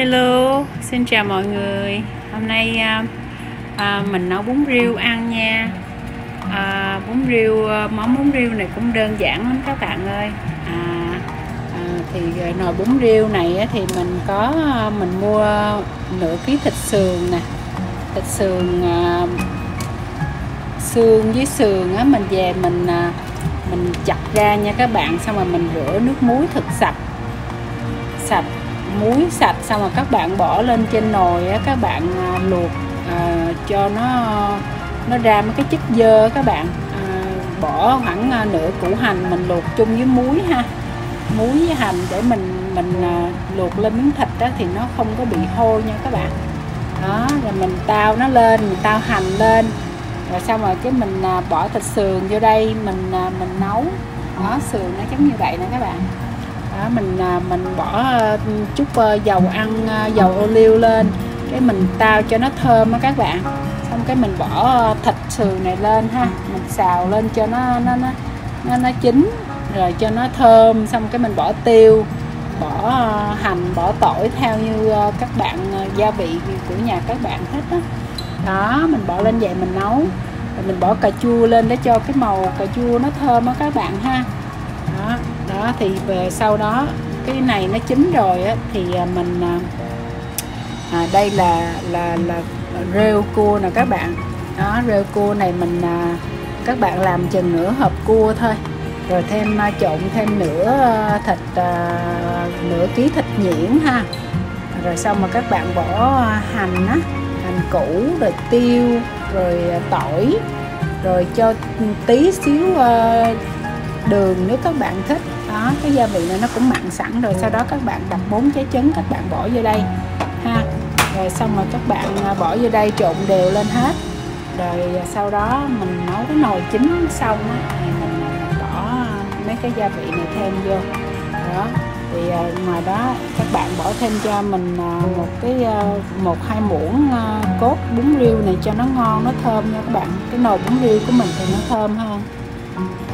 Hello, xin chào mọi người. Hôm nay à, à, mình nấu bún riêu ăn nha. À, bún riêu à, món bún riêu này cũng đơn giản lắm các bạn ơi. À, à, thì à, nồi bún riêu này thì mình có à, mình mua nửa ký thịt sườn nè, thịt sườn à, xương với sườn á mình về mình à, mình chặt ra nha các bạn xong rồi mình rửa nước muối thật sạch sạch muối sạch xong rồi các bạn bỏ lên trên nồi á các bạn à, luộc à, cho nó nó ra mấy cái chất dơ các bạn. À, bỏ khoảng à, nửa củ hành mình luộc chung với muối ha. Muối với hành để mình mình à, luộc lên miếng thịt đó thì nó không có bị hôi nha các bạn. Đó là mình tao nó lên mình tao hành lên. Rồi xong rồi cái mình à, bỏ thịt sườn vô đây mình à, mình nấu. Đó sườn nó giống như vậy nè các bạn đó mình à, mình bỏ ờ, chút ờ, dầu ăn ờ, dầu ô liu lên. Cái mình tao cho nó thơm á các bạn. Xong cái mình bỏ thịt sườn này lên ha. Mình xào lên cho nó nó nó nó, nó chín rồi cho nó thơm. Xong cái mình bỏ tiêu bỏ hành bỏ tỏi theo như các bạn gia vị của nhà các bạn thích đó đó mình bỏ lên vậy mình nấu. Rồi mình bỏ cà chua lên để cho cái màu cà chua nó thơm á các bạn ha đó thì về sau đó cái này nó chín rồi á thì à, mình à, à, đây là là là rêu cua nè các bạn. Đó rêu cua này mình à, các bạn làm chừng nửa hộp cua thôi. Rồi thêm à, trộn thêm nửa à, thịt à, nửa ký thịt nhuyễn ha. Rồi xong mà các bạn bỏ hành á hành củ rồi tiêu rồi tỏi rồi cho tí xíu đường nếu các bạn thích đó, cái gia vị này nó cũng mặn sẵn rồi. Sau đó các bạn đập bốn trái trứng, các bạn bỏ vô đây, ha. Rồi xong rồi các bạn à, bỏ vô đây trộn đều lên hết. Rồi à, sau đó mình nấu cái nồi chín xong á, thì mình bỏ mấy cái gia vị này thêm vô. Đó, thì à, ngoài đó các bạn bỏ thêm cho mình một cái một, hai muỗng cốt bún riêu này cho nó ngon, nó thơm nha các bạn. Cái nồi bún riêu của mình thì nó thơm hơn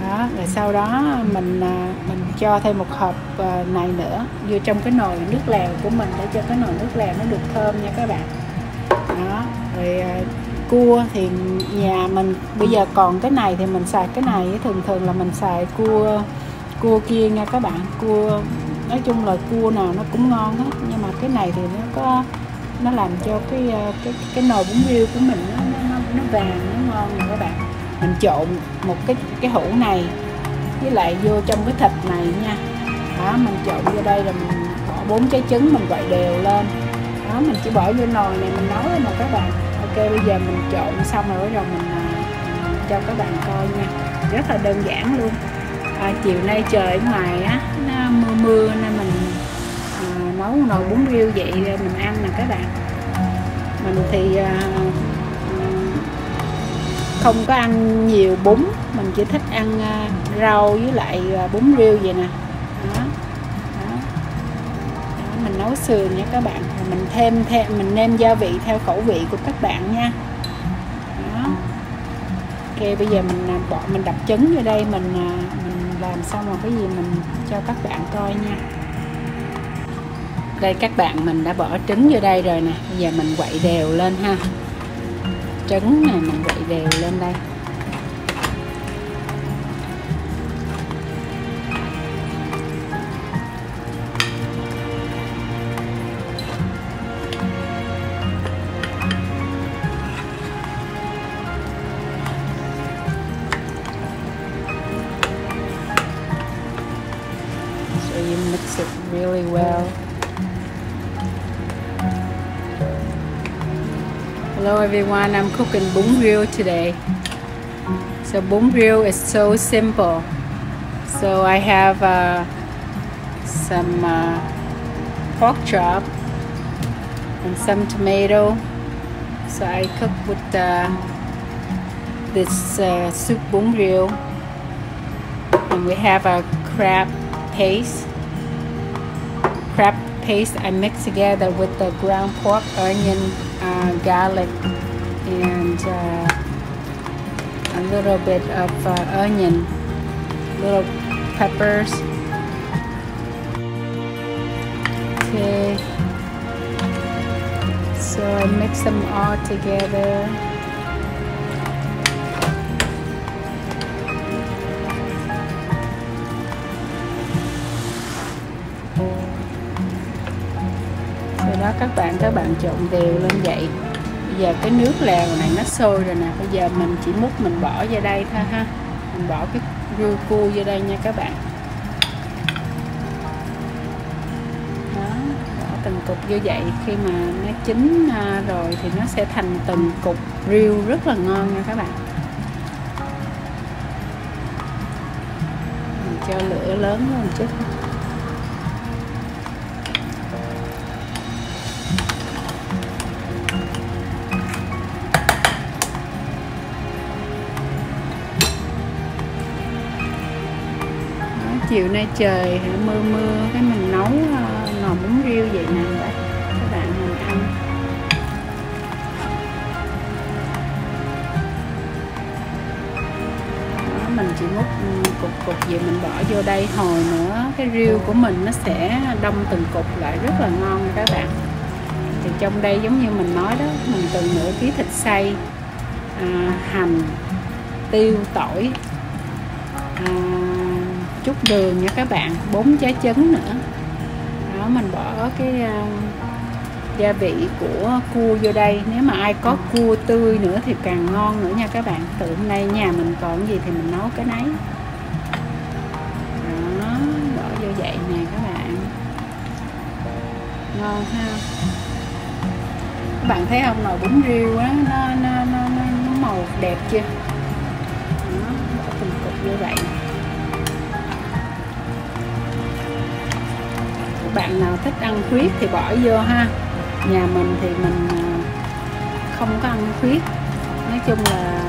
đó rồi sau đó mình à, mình cho thêm một hộp à, này nữa vô trong cái nồi nước lèo của mình để cho cái nồi nước lèo nó được thơm nha các bạn. Đó rồi à, cua thì nhà mình bây giờ còn cái này thì mình xài cái này thường thường là mình xài cua cua kia nha các bạn. Cua nói chung là cua nào nó cũng ngon hết nhưng mà cái này thì nó có nó làm cho cái cái cái nồi bún riêu của mình nó nó, nó, nó vàng nó ngon nè các bạn mình trộn một cái cái hũ này với lại vô trong cái thịt này nha. Đó mình trộn vô đây rồi mình bỏ bốn trái trứng mình quậy đều lên. Đó mình chỉ bỏ vô nồi này mình nấu thôi mà các bạn. Ok bây giờ mình trộn xong rồi rồi mình, mình cho các bạn coi nha. Rất là đơn giản luôn. À, chiều nay trời ở ngoài á nó mưa mưa nên mình à, nấu nồi bún riêu vậy mình ăn nè các bạn. Mình thì à, không có ăn nhiều bún. Mình chỉ thích ăn à, rau với lại à, bún riêu vậy nè. Đó. Đó. Đó, mình nấu sườn nha các bạn. Mình thêm thêm mình nêm gia vị theo khẩu vị của các bạn nha. Đó. Ok bây giờ mình à, bỏ mình đập trứng vô đây mình mình làm xong rồi cái gì mình cho các bạn coi nha. Đây các bạn mình đã bỏ trứng vô đây rồi nè. Bây giờ mình quậy đều lên ha trứng này mình quậy đều lên đây. So you mix it really well. Hello everyone, I'm cooking bún riêu today. So bún riêu is so simple. So I have uh, some uh, pork chop and some tomato. So I cook with uh, this uh, soup bún riêu. And we have a crab paste. Crab paste I mix together with the ground pork, onion, uh, garlic, and uh, a little bit of uh, onion, little peppers. Okay, so I mix them all together đó, các bạn các bạn trộn đều lên vậy. Bây giờ cái nước lèo này nó sôi rồi nè, bây giờ mình chỉ múc, mình bỏ vào đây thôi ha. Mình bỏ cái riêu cua vô đây nha các bạn. Đó, bỏ từng cục như vậy. Khi mà nó chín à, rồi thì nó sẽ thành từng cục riêu rất là ngon nha các bạn. Mình cho lửa lớn lên chút. Chiều nay trời mưa mưa cái mình nấu ờ, nồi bún riêu vậy nè các bạn mình ăn. Đó, mình chỉ múc ừ, cục cục vậy mình bỏ vô đây hồi nữa cái riêu của mình nó sẽ đông từng cục lại rất là ngon các bạn. Thì trong đây giống như mình nói đó mình từ nửa ký thịt xay à, hành tiêu tỏi à, chút đường nha các bạn bốn trái trứng nữa. Đó mình bỏ cái uh, gia vị của cua vô đây. Nếu mà ai có cua tươi nữa thì càng ngon nữa nha các bạn. Từ hôm nay nhà mình còn gì thì mình nấu cái nấy. Đó bỏ vô vậy nè các bạn. Ngon ha. Các bạn thấy không? Nồi bún riêu á nó, nó, nó, nó, màu đẹp chưa? Đó, bỏ từng cục như vậy. Bạn nào thích ăn khuyết thì bỏ vô ha. Nhà mình thì mình à, không có ăn khuyết. Nói chung là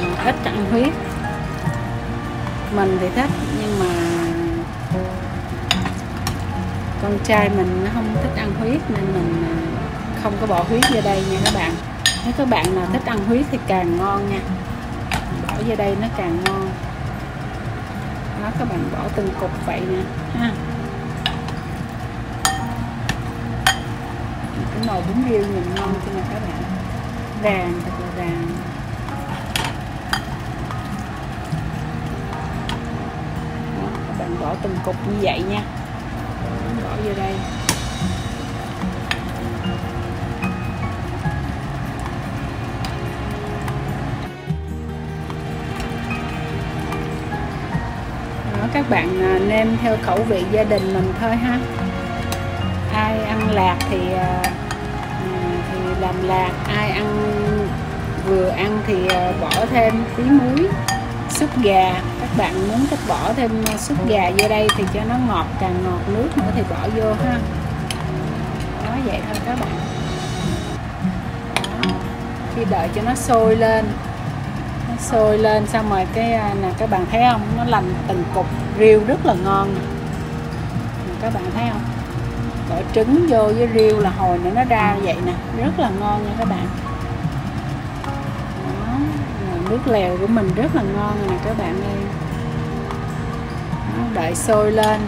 à, ít ăn khuyết. Mình thì thích, nhưng mà con trai mình nó không thích ăn huyết nên mình à, không có bỏ huyết vô đây nha các bạn. Nếu các bạn nào thích ăn huyết thì càng ngon nha. Bỏ vô đây nó càng ngon. Đó, các bạn bỏ từng cục vậy nè, ha. Cái nồi bún riêu nhìn ngon cho nè các bạn. Vàng thật là vàng Đó, các bạn bỏ từng cục như vậy nha. Bỏ vô đây. Các bạn à, nêm theo khẩu vị gia đình mình thôi ha. Ai ăn lạc thì à, là ai ăn, vừa ăn thì ờ, bỏ thêm tí muối, súp gà. Các bạn muốn thích bỏ thêm ờ, súp gà vô đây thì cho nó ngọt, càng ngọt nước nữa thì bỏ vô ha. Đó vậy thôi các bạn. Đó. khi đợi cho nó sôi lên, nó sôi lên xong rồi cái ờ, nè, các bạn thấy không? Nó lành từng cục, riêu rất là ngon các bạn thấy không? Bỏ trứng vô với riêu là hồi nữa nó ra vậy nè. Rất là ngon nha các bạn. Đó nước lèo của mình rất là ngon nè các bạn ơi. Đó, đợi sôi lên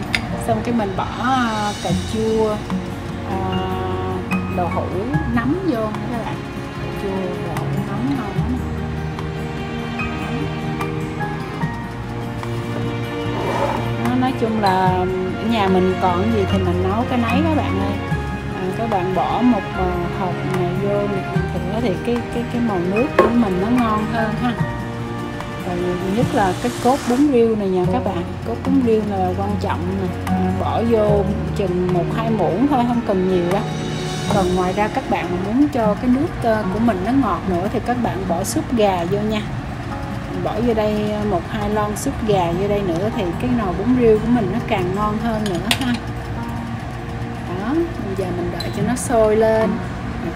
xong cái mình bỏ à, cà chua à, đậu hũ nấm vô nha các bạn. Chung là ở nhà mình còn gì thì mình nấu cái nấy các bạn ơi. À, các bạn bỏ một ờ, hộp này vô thì cái cái cái màu nước của mình nó ngon hơn ha. Và nhất là cái cốt bún riêu này nha các bạn. Cốt bún riêu là quan trọng nè. À, bỏ vô chừng một hai muỗng thôi không cần nhiều đó còn ngoài ra các bạn muốn cho cái nước ờ, của mình nó ngọt nữa thì các bạn bỏ súp gà vô nha bỏ vô đây ờ, một, hai lon súp gà vô đây nữa thì cái nồi bún riêu của mình nó càng ngon hơn nữa ha. Đó, bây giờ mình đợi cho nó sôi lên.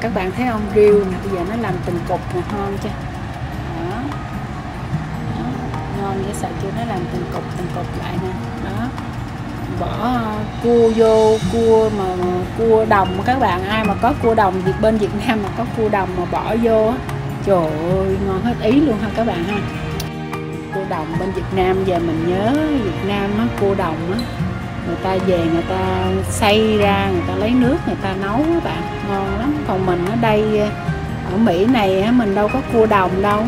Các bạn thấy không? Riêu nè, bây giờ nó làm từng cục nè, ngon chưa? Đó. đó, ngon vậy sợ chưa? Nó làm từng cục từng cục lại nè. Đó. Bỏ ờ, cua vô, cua mà cua đồng. Các bạn, ai mà có cua đồng Việt bên Việt Nam mà có cua đồng mà bỏ vô trời ơi, ngon hết ý luôn ha các bạn ha cua đồng bên Việt Nam về mình nhớ Việt Nam á cua đồng á, người ta về người ta xay ra, người ta lấy nước, người ta nấu các bạn, ngon lắm. Còn mình ở đây, ở Mỹ này mình đâu có cua đồng đâu.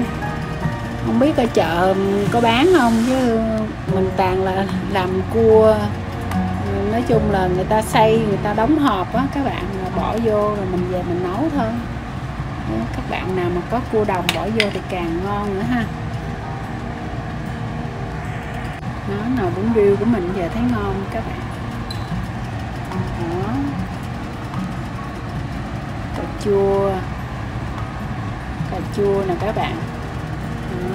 Không biết ở chợ có bán không, chứ mình toàn là làm cua. Nói chung là người ta xay, người ta đóng hộp á, các bạn bỏ vô rồi mình về mình nấu thôi. Các bạn nào mà có cua đồng bỏ vô thì càng ngon nữa ha nó nồi bún riêu của mình giờ thấy ngon các bạn. Đó. Cà chua. Cà chua nè các bạn.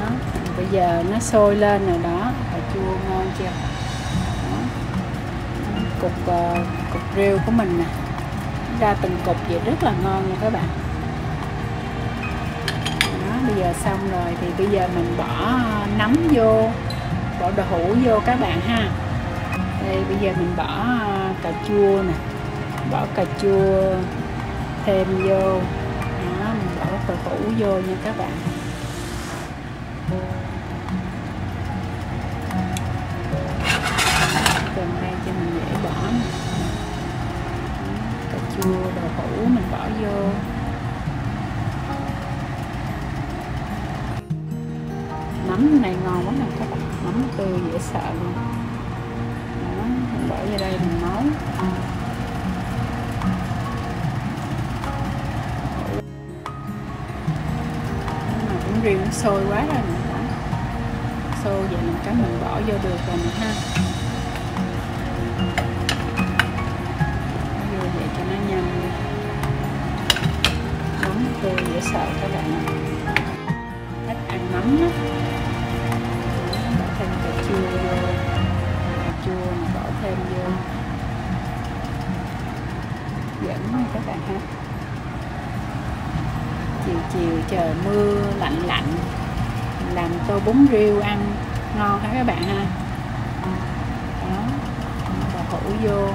Đó. bây giờ nó sôi lên rồi đó. Cà chua ngon chưa? Đó. cục uh, cục riêu của mình nè. Ra từng cục vậy rất là ngon nha các bạn. Đó bây giờ xong rồi thì bây giờ mình bỏ ờ, nấm vô bỏ đậu hũ vô các bạn ha. Đây, bây giờ mình bỏ ờ, cà chua nè. Bỏ cà chua thêm vô. Đó, mình bỏ đậu hũ vô nha các bạn. Gần đây cho mình dễ bỏ nè. Cà chua, đậu hũ mình bỏ vô. Nấm này ngon lắm nè các bạn nấm tươi dễ sợ luôn. Đó mình bỏ vô đây mình nấu. Nhưng mà cũng riêng nó sôi quá rồi mình bỏ sôi vậy mình cái mình bỏ vô được rồi mình ha. Bỏ vô vậy cho nó nhanh. Nấm tươi dễ sợ các bạn thích ăn nấm đó chua vô chua mà bỏ thêm vô dẫn này các bạn ha chiều chiều trời mưa lạnh lạnh làm tô bún riêu ăn ngon ha các bạn ha đó đậu hủ vô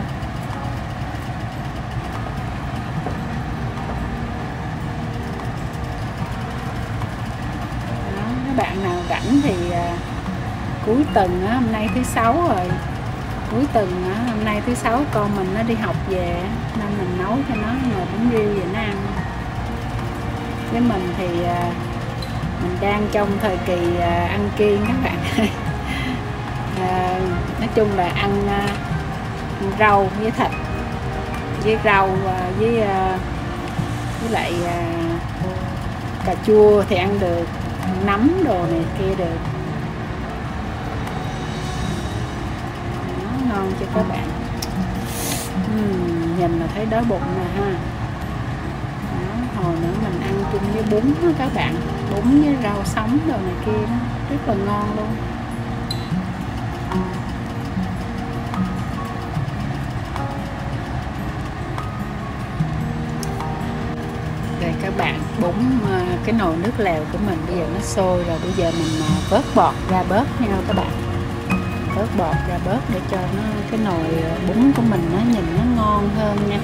đó, các bạn nào rảnh thì à, cuối tuần á, hôm nay thứ sáu rồi. Cuối tuần á, hôm nay thứ sáu con mình nó đi học về nên mình nấu cho nó nồi bún riêu về nó ăn với mình thì à, mình đang trong thời kỳ à, ăn kiêng các bạn. À, nói chung là à, ăn rau với thịt với rau và với với lại cà chua thì ăn được nấm đồ này kia được. Ngon cho các bạn. Uhm, nhìn là thấy đói bụng nè ha. Đó, hồi nữa mình ăn chung với bún đó các bạn. Bún với rau sống đồ này kia đó rất là ngon luôn. Đây các bạn bún ờ, cái nồi nước lèo của mình bây giờ nó sôi rồi bây giờ mình ờ, vớt bọt ra bớt nha các bạn vớt bọt ra bớt để cho nó, cái nồi ờ, bún của mình nó nhìn nó ngon hơn nha.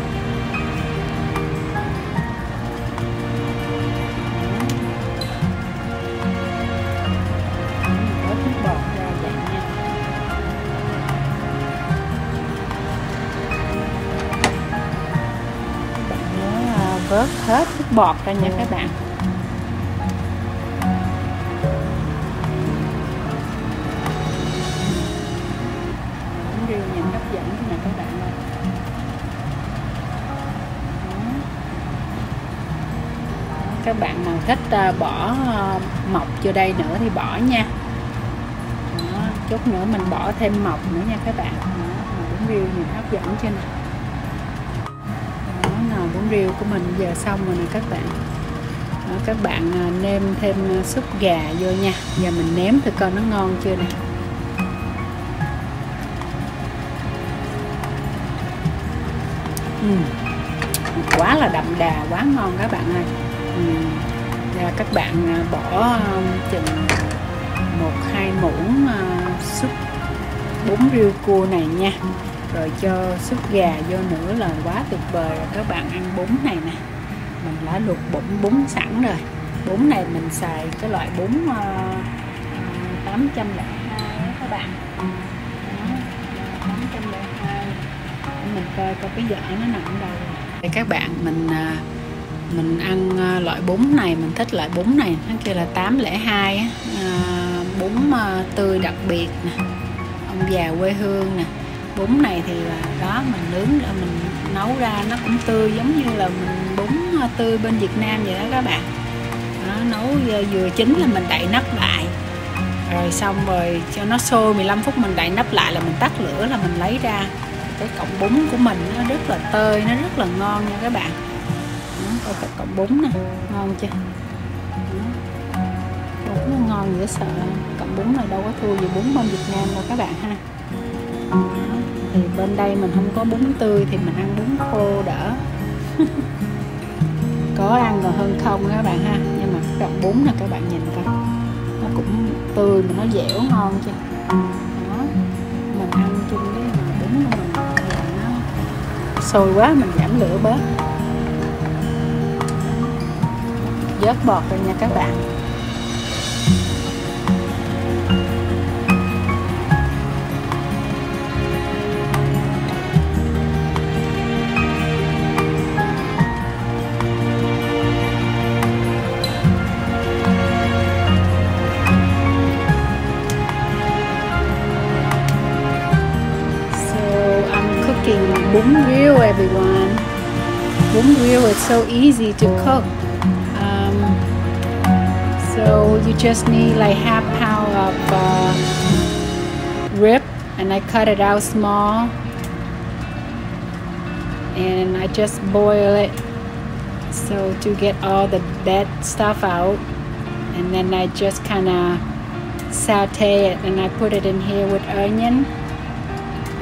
Bớt bọt ra bạn vớt ờ, hết nước bọt ra nha các bạn. Thích ờ, bỏ ờ, mọc vô đây nữa thì bỏ nha Đó. chút nữa mình bỏ thêm mọc nữa nha các bạn Đó. bún riêu nhìn hấp dẫn chưa nè Đó, bún riêu của mình giờ xong rồi nè các bạn Đó, các bạn ờ, nêm thêm súp gà vô nha giờ mình nếm thử coi nó ngon chưa nè uhm. quá là đậm đà quá ngon các bạn ơi uhm các bạn à, bỏ um, chừng một hai muỗng à, súp bún riêu cua này nha. Rồi cho súp gà vô nữa là quá tuyệt vời rồi các bạn ăn bún này nè. Mình đã luộc bụng bún sẵn rồi. Bún này mình xài cái loại bún à, uh, 802 các bạn. 802 để mình coi coi cái vỏ nó nằm ở đâu. Thì các bạn mình uh, mình ăn ờ, loại bún này mình thích loại bún này nó kia là 802 à, ờ, bún ờ, tươi đặc biệt nè ông già quê hương nè. Bún này thì là đó mình nướng ra mình nấu ra nó cũng tươi giống như là mình bún tươi bên Việt Nam vậy đó các bạn. Đó, nấu vừa chín là mình đậy nắp lại. Rồi xong rồi cho nó sôi 15 phút mình đậy nắp lại là mình tắt lửa là mình lấy ra. Cái cọng bún của mình nó rất là tơi nó rất là ngon nha các bạn đó, coi cộng cọng bún nè. Ngon chưa? Bún nó ngon dễ sợ cọng bún này đâu có thua gì bún bên Việt Nam đâu các bạn ha. Thì bên đây mình không có bún tươi thì mình ăn bún khô đỡ. Có ăn còn hơn không các bạn ha. Nhưng mà cái cọng bún này các bạn nhìn coi. Nó cũng tươi mà nó dẻo ngon chưa đó. Mình ăn chung với bún của mình nó sôi quá mình giảm lửa bớt. Vớt bọt rồi nha các bạn. Bún riêu, everyone. Bún riêu is so easy to cook. So you just need like half pound of uh, rib and I cut it out small. And I just boil it so to get all the bad stuff out. And then I just kind of saute it and I put it in here with onion.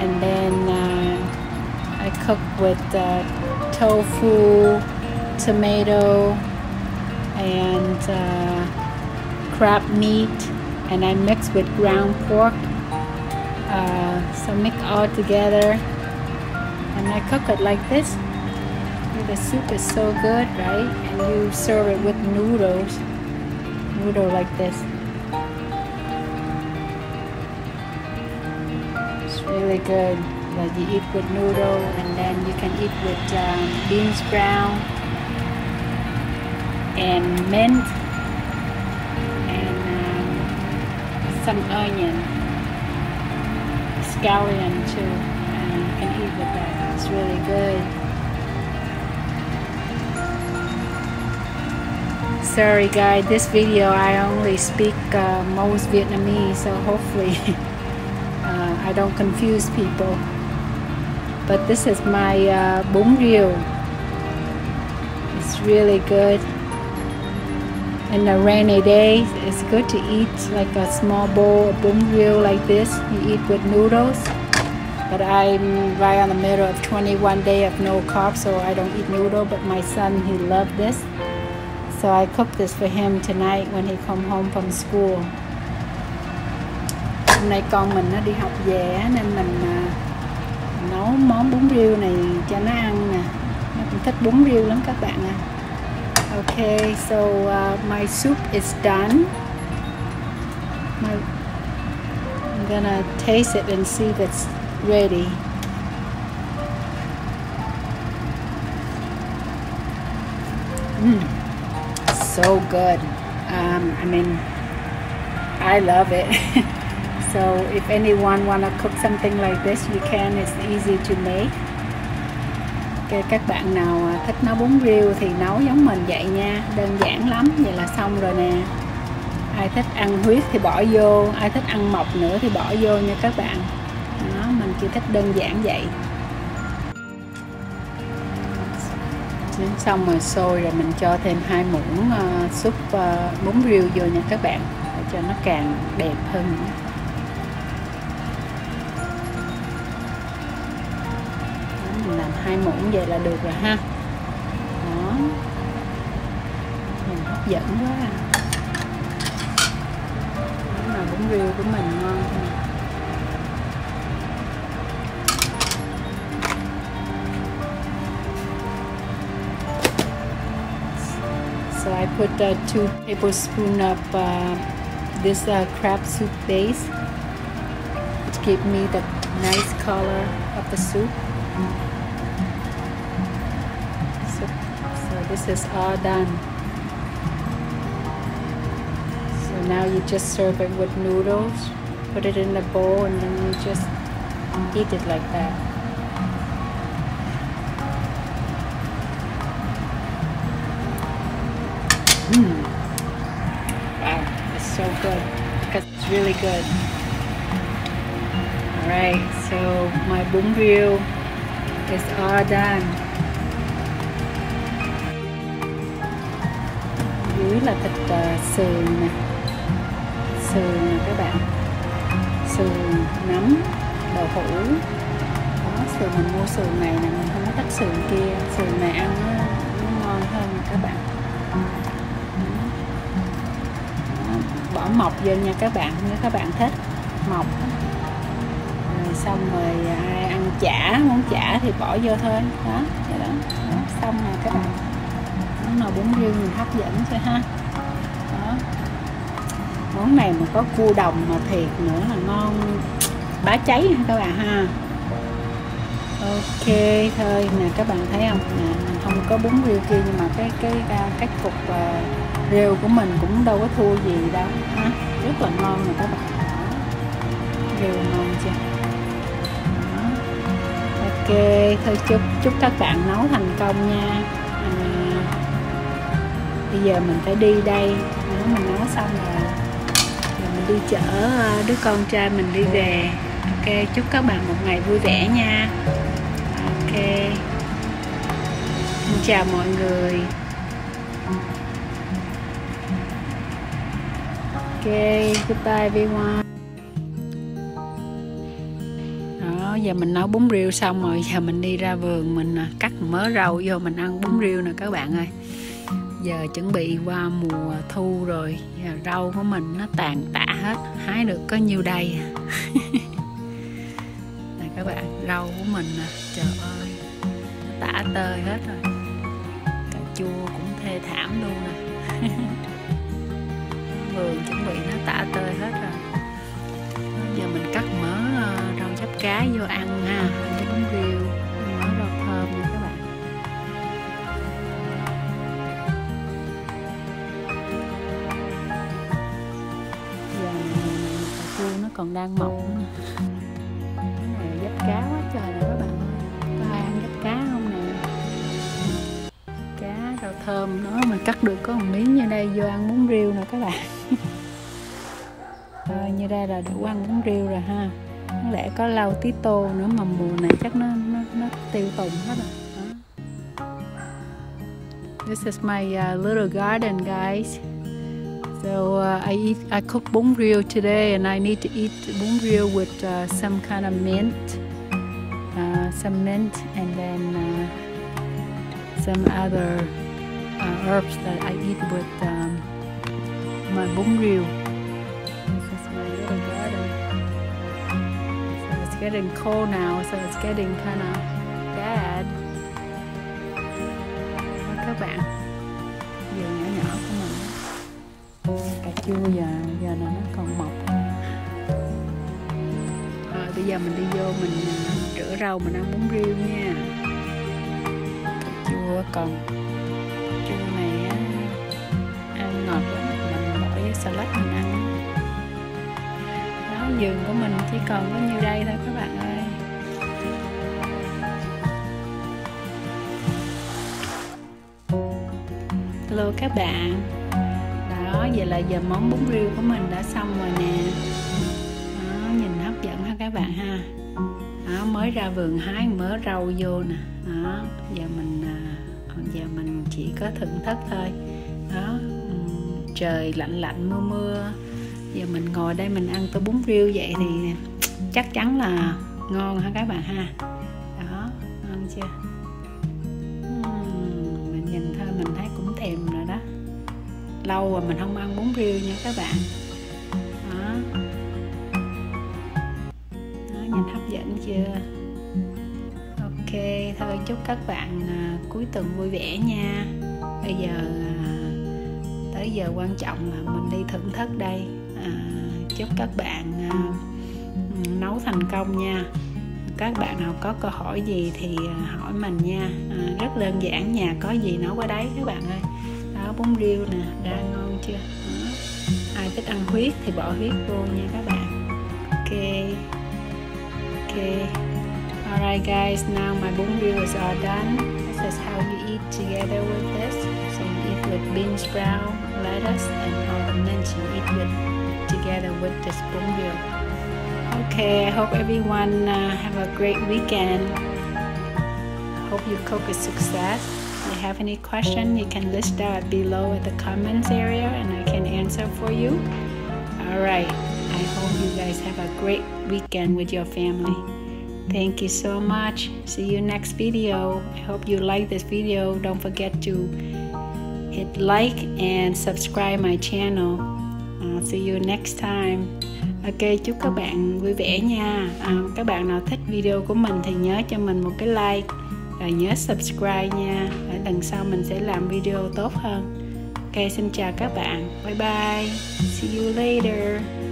And then uh, I cook with uh, tofu, tomato, and uh, crab meat, and I mix with ground pork. Uh, so mix all together, and I cook it like this. The soup is so good, right? And you serve it with noodles, noodle like this. It's really good like you eat with noodle and then you can eat with um, beans brown and mint some onion scallion too and you can eat with that. It's really good. Sorry guys this video I only speak uh, most Vietnamese so hopefully uh, I don't confuse people. But this is my uh, bún riêu. It's really good in a rainy day it's good to eat like a small bowl of riêu like this. You eat with noodles. But I'm right on the middle of 21 day of no carbs so I don't eat noodle but my son he loved this. So I cooked this for him tonight when he come home from school. Hôm nay con mình nó đi học về nên mình nấu món bún riêu này cho nó ăn nè. Nó cũng thích bún riêu lắm các bạn à okay so uh, my soup is done my, I'm gonna taste it and see if it's ready mm, so good um, I mean I love it So if anyone wanna cook something like this, you can. It's easy to make. Các bạn nào thích nấu bún riêu thì nấu giống mình vậy nha. Đơn giản lắm, vậy là xong rồi nè. Ai thích ăn huyết thì bỏ vô, ai thích ăn mọc nữa thì bỏ vô nha các bạn. Đó, mình chỉ thích đơn giản vậy. Đến xong rồi sôi rồi mình cho thêm hai muỗng uh, súp uh, bún riêu vô nha các bạn để cho nó càng đẹp hơn nữa. Vậy là được rồi ha. Đó. Nhìn hấp dẫn quá à. Đó là bún riêu của mình ngon So I put uh, two tablespoons of uh, this uh, crab soup base, which give me the nice color of the soup. This is all done so now you just serve it with noodles put it in a bowl and then you just eat it like that mm. wow it's so good because it's really good Alright, so my riêu is all done. Dưới là thịt uh, sườn nè, sườn nè các bạn, sườn nấm, đậu hũ. Đó, sườn mình mua sườn này nè, mình không có thích sườn kia, sườn này ăn nó, nó ngon hơn nè các bạn. Đó, bỏ mọc vô nha các bạn, nếu các bạn thích mọc. Xong rồi à, ai ăn chả muốn chả thì bỏ vô thôi. Đó vậy đó, đó xong rồi các bạn món nồi bún riêu mình hấp dẫn thôi ha. Đó. Món này mà có cua đồng mà thiệt nữa là ngon bá cháy ha các bạn ha. Ok thôi nè các bạn thấy không? Nè mình không có bún riêu kia nhưng mà cái cái à, cái, cục à, uh, rêu của mình cũng đâu có thua gì đâu ha. Rất là ngon rồi các bạn. Rêu ngon chưa? Ok thôi chúc chúc các bạn nấu thành công nha bây giờ mình phải đi đây. Nếu mình nói xong rồi rồi mình đi chở ờ, đứa con trai mình đi về. Ok, chúc các bạn một ngày vui vẻ nha. Ok. Xin chào mọi người. Ok, goodbye, everyone. Giờ mình nấu bún riêu xong rồi, giờ mình đi ra vườn mình à, cắt mớ rau vô mình ăn bún riêu nè các bạn ơi giờ chuẩn bị qua mùa thu rồi. Giờ rau của mình nó tàn tạ hết, hái được có nhiêu đây? Nè các bạn, rau của mình nè, trời ơi, nó tả tơi hết rồi. Cà chua cũng thê thảm luôn nè. Vườn chuẩn bị nó tả tơi hết rồi. Giờ mình cắt mỡ ờ, rau chắp cá vô ăn ha cho riêu. Còn đang mọc cái này dấp cá quá trời nè các bạn có ai ăn dấp cá không nè? Cá rau thơm nó mình cắt được có một miếng như đây vô ăn bún riêu nè các bạn. Rồi như đây là đủ ăn bún riêu rồi ha. Có lẽ có lau tí tô nữa mà mùa này chắc nó nó, nó tiêu tùng hết rồi. This is my uh, little garden, guys. So uh, I eat, I cook riêu today, and I need to eat riêu with uh, some kind of mint, uh, some mint, and then uh, some other uh, herbs that I eat with um, my bún it's getting cold now, so it's getting kind of bad. Các bạn, chưa? Chua giờ giờ là nó còn mọc. Rồi ờ, bây giờ mình đi vô mình ờ, rửa rau mình ăn bún riêu nha. Chua còn. Chua này á, ăn ngọt lắm, mình bỏ với salad mình ăn. Giường của mình chỉ còn có nhiêu đây thôi các bạn ơi. Hello các bạn đó vậy là giờ món bún riêu của mình đã xong rồi nè. Đó, nhìn hấp dẫn ha các bạn ha. Đó, mới ra vườn hái mớ rau vô nè. Đó giờ mình à, giờ mình chỉ có thưởng thức thôi. Đó trời lạnh lạnh mưa mưa. Giờ mình ngồi đây mình ăn tô bún riêu vậy thì chắc chắn là ngon ha các bạn ha. Lâu rồi mình không ăn bún riêu nha các bạn. Đó, đó nhìn hấp dẫn chưa? Ok thôi chúc các bạn à, cuối tuần vui vẻ nha. Bây giờ à, tới giờ quan trọng là mình đi thưởng thức đây. À, chúc các bạn à, nấu thành công nha. Các bạn nào có câu hỏi gì thì à, hỏi mình nha. À, rất đơn giản nhà có gì nấu qua đấy các bạn ơi. Đó bún riêu nè đã ngon chưa? Ai thích ăn huyết thì bỏ huyết vô nha các bạn. Ok. Ok. Alright guys now my bún riêu is all done. This is how you eat together with this. So you eat with bean sprout lettuce and all the mince. You eat with together with this bún riêu. Okay, I hope everyone uh, have a great weekend. Hope your cook is success. Have any question, you can list out below in the comments area and I can answer for you. Alright, I hope you guys have a great weekend with your family. Thank you so much. See you next video. I hope you like this video. Don't forget to hit like and subscribe my channel. I'll see you next time. ok chúc các bạn vui vẻ nha à, các bạn nào thích video của mình thì nhớ cho mình một cái like và nhớ subscribe nha để lần sau mình sẽ làm video tốt hơn. Ok, xin chào các bạn. Bye bye. See you later.